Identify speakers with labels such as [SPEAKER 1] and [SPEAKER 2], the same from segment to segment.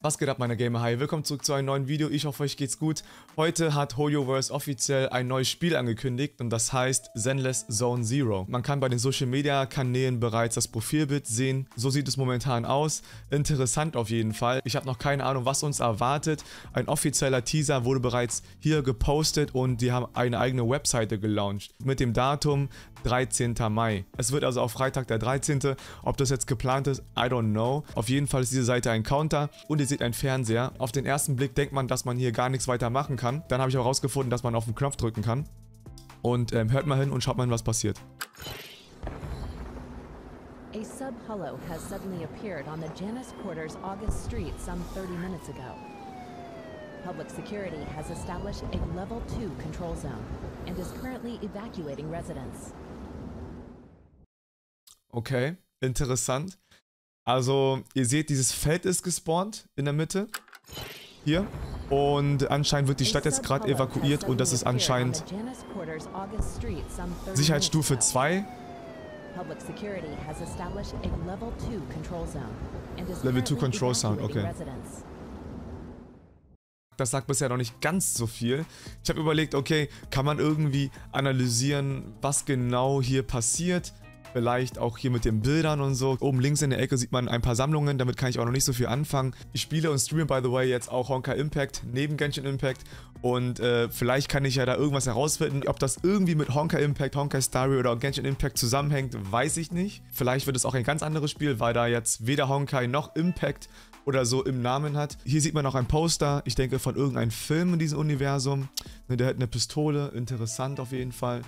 [SPEAKER 1] Was geht ab, meine Gamer? Hi, willkommen zurück zu einem neuen Video. Ich hoffe, euch geht's gut. Heute hat HoYoverse offiziell ein neues Spiel angekündigt und das heißt Zenless Zone Zero. Man kann bei den Social Media Kanälen bereits das Profilbild sehen. So sieht es momentan aus. Interessant auf jeden Fall. Ich habe noch keine Ahnung, was uns erwartet. Ein offizieller Teaser wurde bereits hier gepostet und die haben eine eigene Webseite gelauncht mit dem Datum 13. Mai. Es wird also auf Freitag der 13. Ob das jetzt geplant ist, I don't know. Auf jeden Fall ist diese Seite ein Counter und ihr seht einen Fernseher. Auf den ersten Blick denkt man, dass man hier gar nichts weiter machen kann. Dann habe ich auch herausgefunden, dass man auf den Knopf drücken kann. Und ähm, hört mal hin und schaut mal hin, was passiert.
[SPEAKER 2] A sub-hollow has suddenly appeared on the Janus Quarters August Street some 30 minutes ago. Public security has established a level 2 control zone and is currently evacuating residents.
[SPEAKER 1] Okay, interessant. Also, ihr seht, dieses Feld ist gespawnt in der Mitte. Hier. Und anscheinend wird die Stadt jetzt gerade evakuiert und das ist anscheinend Sicherheitsstufe 2.
[SPEAKER 2] Public security has established a level 2 control zone and is
[SPEAKER 1] Level 2
[SPEAKER 2] currently
[SPEAKER 1] control zone,
[SPEAKER 2] evacuating
[SPEAKER 1] okay. Das sagt bisher noch nicht ganz so viel. Ich habe überlegt, okay, kann man irgendwie analysieren, was genau hier passiert? Vielleicht auch hier mit den Bildern und so. Oben links in der Ecke sieht man ein paar Sammlungen, damit kann ich auch noch nicht so viel anfangen. Ich spiele und streame, by the way, jetzt auch Honkai Impact neben Genshin Impact. Und äh, vielleicht kann ich ja da irgendwas herausfinden. Ob das irgendwie mit Honkai Impact, Honkai Star Rail oder Genshin Impact zusammenhängt, weiß ich nicht. Vielleicht wird es auch ein ganz anderes Spiel, weil da jetzt weder Honkai noch Impact oder so im Namen hat. Hier sieht man auch ein Poster, ich denke von irgendeinem Film in diesem Universum. Ne, Der hat eine Pistole, interessant auf jeden Fall.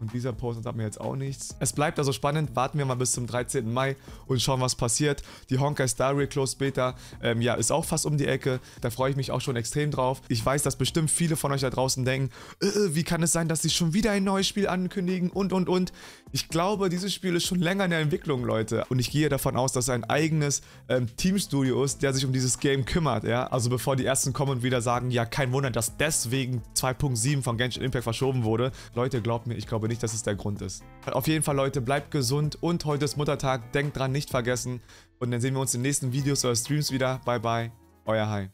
[SPEAKER 1] Und dieser Poster sagt mir jetzt auch nichts. Es bleibt also spannend. Warten wir mal bis zum 13. Mai und schauen, was passiert. Die Honkai Star Rail Closed Beta ähm, ja, ist auch fast um die Ecke. Da freue ich mich auch schon extrem drauf. Ich weiß, dass bestimmt viele von euch da draußen denken, äh, äh, wie kann es sein, dass sie schon wieder ein neues Spiel ankündigen und, und, und. Ich glaube, dieses Spiel ist schon länger in der Entwicklung, Leute. Und ich gehe davon aus, dass ein eigenes ähm, Teamstudio ist, der sich um dieses Game kümmert. Ja? Also bevor die Ersten kommen und wieder sagen, ja, kein Wunder, dass deswegen 2.7 von Genshin Impact verschoben wurde. Leute, glaubt mir, ich glaube nicht, dass es der Grund ist. Auf jeden Fall, Leute, bleibt gesund und heute ist Muttertag. Denkt dran, nicht vergessen. Und dann sehen wir uns in den nächsten Videos oder Streams wieder. Bye, bye. Euer Hai.